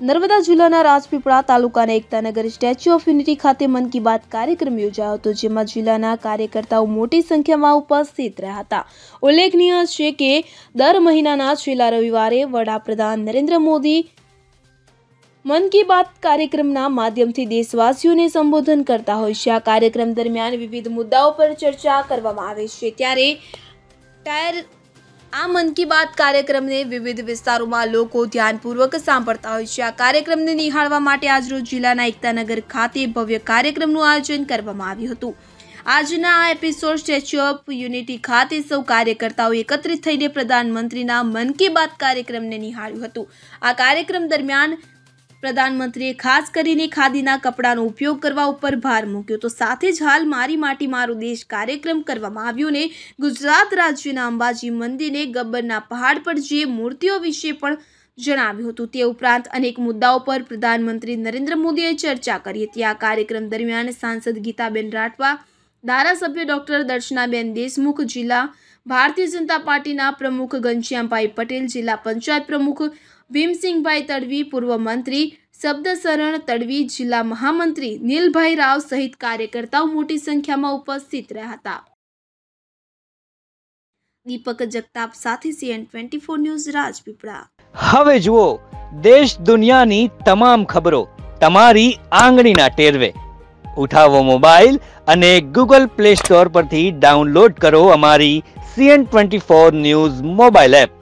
નર્મદા જિલ્લાના રાજપીપળા તાલુકાના Ektanagar statue of unity ખાતે મન કી બાત કાર્યક્રમ યોજાયો હતો જેમાં જિલ્લાના કાર્યકર્તાઓ મોટી સંખ્યામાં ઉપસ્થિત રહ્યા હતા ઉલ્લેખનીય છે કે દર મહિનાના છેલ્લા રવિવારે વડાપ્રધાન નરેન્દ્ર મોદી મન કી બાત કાર્યક્રમના માધ્યમથી દેશવાસીઓને સંબોધન કરતા હોય છે આ કાર્યક્રમ દરમિયાન વિવિધ મુદ્દાઓ પર ચર્ચા કરવામાં આવે છે ત્યારે ટાયર આ મન કી બાત કાર્યક્રમને વિવિધ વિસ્તારોમાં લોકો ધ્યાનપૂર્વક સાંભળતા હોય છે આ કાર્યક્રમને નિહાળવા માટે આજરોજ જિલ્લાના એકતાનગર ખાતે ભવ્ય કાર્યક્રમનું આયોજન કરવામાં આવ્યું હતું આજના આ એપિસોડ સ્ટેચ્યુ ઓફ યુનિટી ખાતે સૌ કાર્યકર્તાઓ એકત્રિત થઈને પ્રધાનમંત્રીના મન કી બાત કાર્યક્રમને નિહાળ્યું હતું આ કાર્યક્રમ દરમિયાન પ્રધાનમંત્રીએ ખાસ કરીને ખાદીના કપડાનો ઉપયોગ કરવા ઉપર ભાર મૂક્યો તો સાથે જ હાલ મારી માટી મારો દેશ કાર્યક્રમ કરવામાં આવ્યો ને ગુજરાત રાજ્યના અંબાજી મંદિરે ગબ્બરના પહાડ પર જે મૂર્તિઓ વિશે પણ જણાવ્યું હતું તે ઉપરાંત અનેક મુદ્દાઓ પર પ્રધાનમંત્રી નરેન્દ્ર મોદીએ ચર્ચા કરી હતી આ કાર્યક્રમ દરમિયાન સાંસદ ગીતાબેન રાઠવા ધારાસભ્ય ડોક્ટર દર્શનાબેન દેશમુખ, જિલ્લા ભારતીય જનતા પાર્ટીના પ્રમુખ ઘનશ્યામભાઈ પટેલ, જિલ્લા પંચાયત પ્રમુખ ભીમસિંહભાઈ તડવી, પૂર્વ મંત્રી શબ્દશરણ તડવી, જિલ્લા મહામંત્રી નીલભાઈ રાવ સહિત કાર્યકર્તાઓ મોટી સંખ્યામાં ઉપસ્થિત રહ્યા હતા. દીપક જગતાપ સાથે CN twenty four news Rajpipla. હવે જુઓ, દેશ દુનિયાની તમામ ખબરો તમારી આંગળીના ટેરવે. ઉઠાવો મોબાઈલ અને ગૂગલ પ્લે સ્ટોર પરથી ડાઉનલોડ કરો અમારી CN twenty four news mobile app.